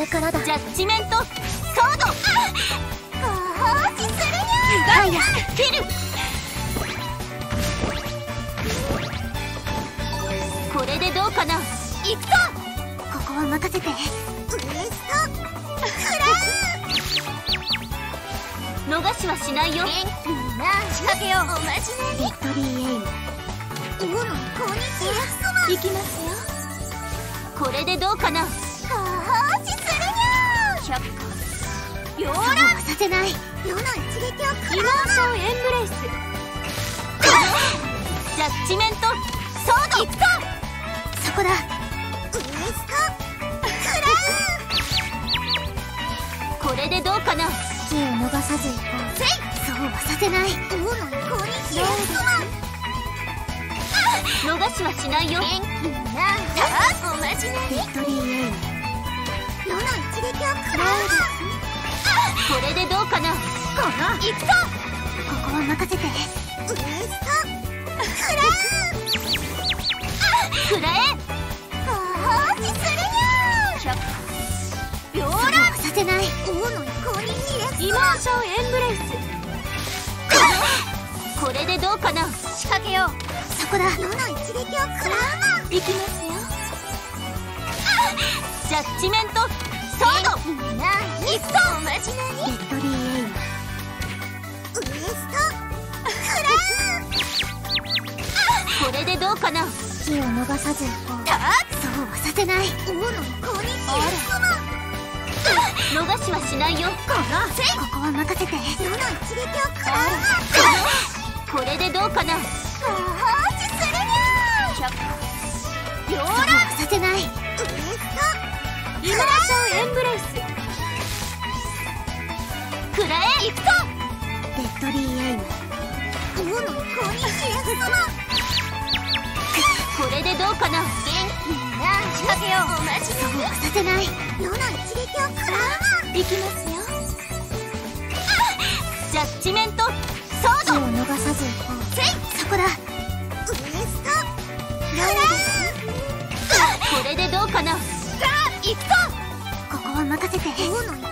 れからだ。ジャッジメント。ソード。放置するにガイア。切るこれでどうかな。行くぞ。ここは任せて。ウエスト逃しはしないよ。元気にな仕掛けよ。うおまじないビクトリーエイム。王の子に冷やすわ。行きますよ。これでどうかなエンブレイスジャッジメントソード行くぞうそこだウエストこれでどうかな。隙を逃さず。行こうせい。そう。はさせない王の子に冷やすわ逃しはしないよ。元気になおまじない。ビクトリーエイこれでどうかな？この行くぞここは任せてウエストくらえ放置するにゃヨーそうラはさせない王の子に冷やすイモーションエンブレイスこれでどうかな仕掛けようそこだ世の一撃を食らうわ行きますよジャッジメントおまじないビクトリー。エイムウエストこれでどうかな隙を逃さずそう。はさせない。王の逃しはしないよ。このここは任せて。世の一撃を食らうわこれでどうかなくらえ行くぞ。トレッドリーエイム王の子に冷やすわこれでどうかな。な仕掛けようおまじそうはさせない。世の一撃を食らうわ行きますよ。ジャッジメント。ソード。隙を逃さずせいそこだウエストこれでどうかな。さあ行くぞ。ここは任せて。王の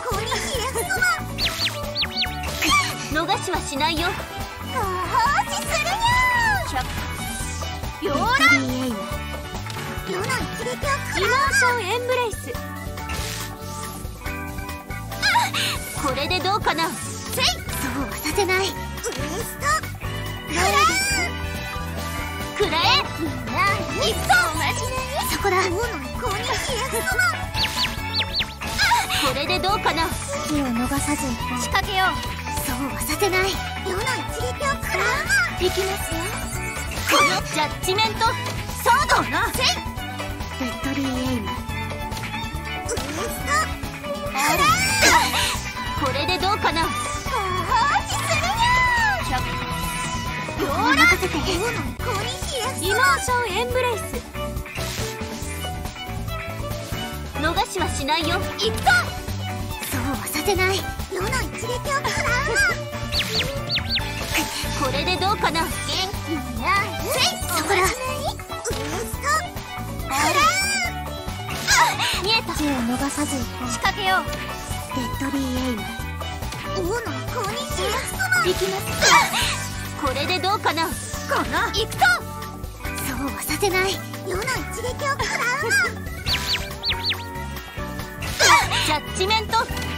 逃しはしないよ。放置するー。ラビクトリーエイム世の一撃を食イモーションエンブレイス。これでどうかな？せいそうはさせない。ウエストくらえ行くぞそこだ。王の子に冷やすわこれでどうかな？隙を逃さず仕掛けようそうはさせない世の一撃を食らうわ行きますよこのジャッジメントソードなせいレッドリーエイムウエスこれでどうかなト放置するにゃヨーラ任せて王の子に冷やすイモーションエンブレイス逃しはしないよ行くぞそうはさせない。世の一撃を食らうわこれでどうかな元気になせいそこだウエスト見えた隙を逃さず行こう仕掛けようレッドリーエイム王の子に冷やすわ行きますこれでどうかなこの行くぞそうはさせない世の一撃を食らうわジャッジメント。